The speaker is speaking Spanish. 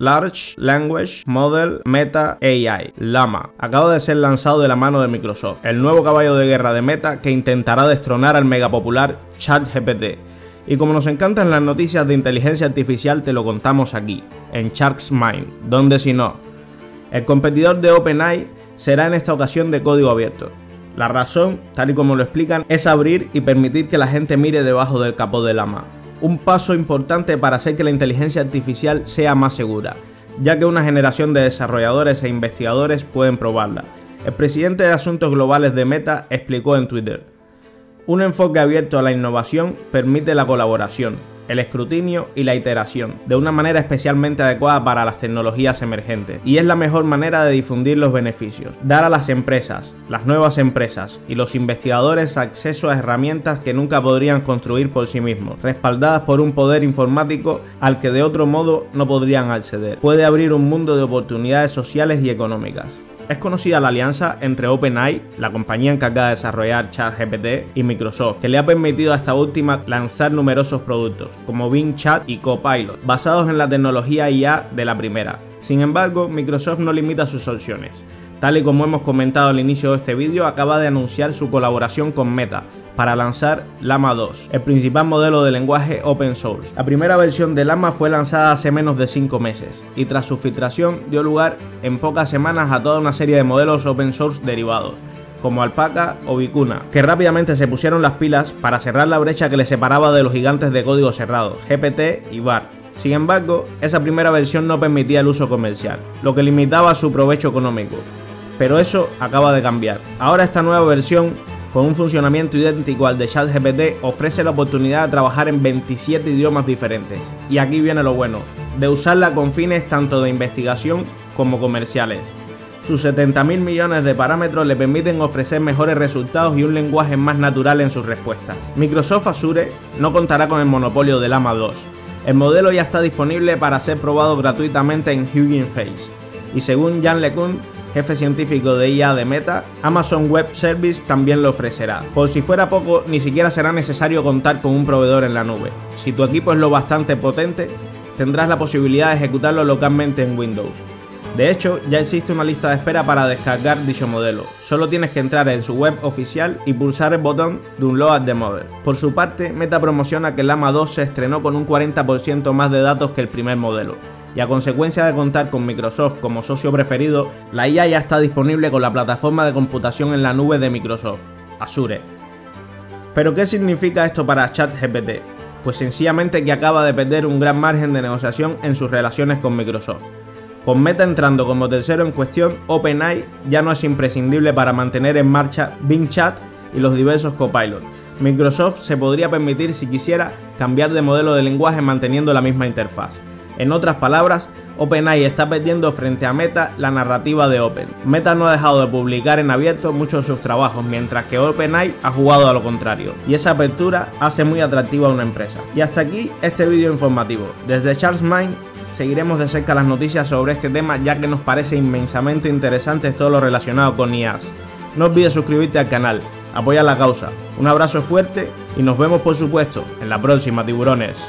Large Language Model Meta AI, Llama, acaba de ser lanzado de la mano de Microsoft, el nuevo caballo de guerra de Meta que intentará destronar al megapopular ChatGPT. Y como nos encantan las noticias de inteligencia artificial, te lo contamos aquí, en Shark's Mind, donde si no. El competidor de OpenAI será en esta ocasión de código abierto. La razón, tal y como lo explican, es abrir y permitir que la gente mire debajo del capó de Llama un paso importante para hacer que la inteligencia artificial sea más segura, ya que una generación de desarrolladores e investigadores pueden probarla. El presidente de Asuntos Globales de Meta explicó en Twitter, un enfoque abierto a la innovación permite la colaboración, el escrutinio y la iteración, de una manera especialmente adecuada para las tecnologías emergentes. Y es la mejor manera de difundir los beneficios, dar a las empresas, las nuevas empresas y los investigadores acceso a herramientas que nunca podrían construir por sí mismos, respaldadas por un poder informático al que de otro modo no podrían acceder. Puede abrir un mundo de oportunidades sociales y económicas. Es conocida la alianza entre OpenAI, la compañía encargada de desarrollar ChatGPT, y Microsoft, que le ha permitido a esta última lanzar numerosos productos, como Bing Chat y Copilot, basados en la tecnología IA de la primera. Sin embargo, Microsoft no limita sus opciones. Tal y como hemos comentado al inicio de este vídeo, acaba de anunciar su colaboración con Meta, para lanzar Llama 2, el principal modelo de lenguaje open source. La primera versión de Llama fue lanzada hace menos de 5 meses y tras su filtración dio lugar en pocas semanas a toda una serie de modelos open source derivados como Alpaca o Vicuna, que rápidamente se pusieron las pilas para cerrar la brecha que le separaba de los gigantes de código cerrado, GPT y BAR. Sin embargo, esa primera versión no permitía el uso comercial, lo que limitaba su provecho económico. Pero eso acaba de cambiar. Ahora esta nueva versión con un funcionamiento idéntico al de ChatGPT, ofrece la oportunidad de trabajar en 27 idiomas diferentes. Y aquí viene lo bueno, de usarla con fines tanto de investigación como comerciales. Sus 70.000 millones de parámetros le permiten ofrecer mejores resultados y un lenguaje más natural en sus respuestas. Microsoft Azure no contará con el monopolio del AMA 2. El modelo ya está disponible para ser probado gratuitamente en Hugging Face. Y según Jan LeCun, jefe científico de IA de Meta, Amazon Web Service también lo ofrecerá. Por si fuera poco, ni siquiera será necesario contar con un proveedor en la nube. Si tu equipo es lo bastante potente, tendrás la posibilidad de ejecutarlo localmente en Windows. De hecho, ya existe una lista de espera para descargar dicho modelo. Solo tienes que entrar en su web oficial y pulsar el botón Download the Model. Por su parte, Meta promociona que el AMA 2 se estrenó con un 40% más de datos que el primer modelo y a consecuencia de contar con Microsoft como socio preferido, la IA ya está disponible con la plataforma de computación en la nube de Microsoft, Azure. Pero ¿qué significa esto para ChatGPT? Pues sencillamente que acaba de perder un gran margen de negociación en sus relaciones con Microsoft. Con Meta entrando como tercero en cuestión, OpenAI ya no es imprescindible para mantener en marcha Bing Chat y los diversos copilots. Microsoft se podría permitir si quisiera cambiar de modelo de lenguaje manteniendo la misma interfaz. En otras palabras, OpenAI está perdiendo frente a Meta la narrativa de Open. Meta no ha dejado de publicar en abierto muchos de sus trabajos, mientras que OpenAI ha jugado a lo contrario. Y esa apertura hace muy atractiva a una empresa. Y hasta aquí este vídeo informativo. Desde Charles Mind seguiremos de cerca las noticias sobre este tema ya que nos parece inmensamente interesante todo lo relacionado con IAS. No olvides suscribirte al canal, apoya la causa. Un abrazo fuerte y nos vemos por supuesto en la próxima tiburones.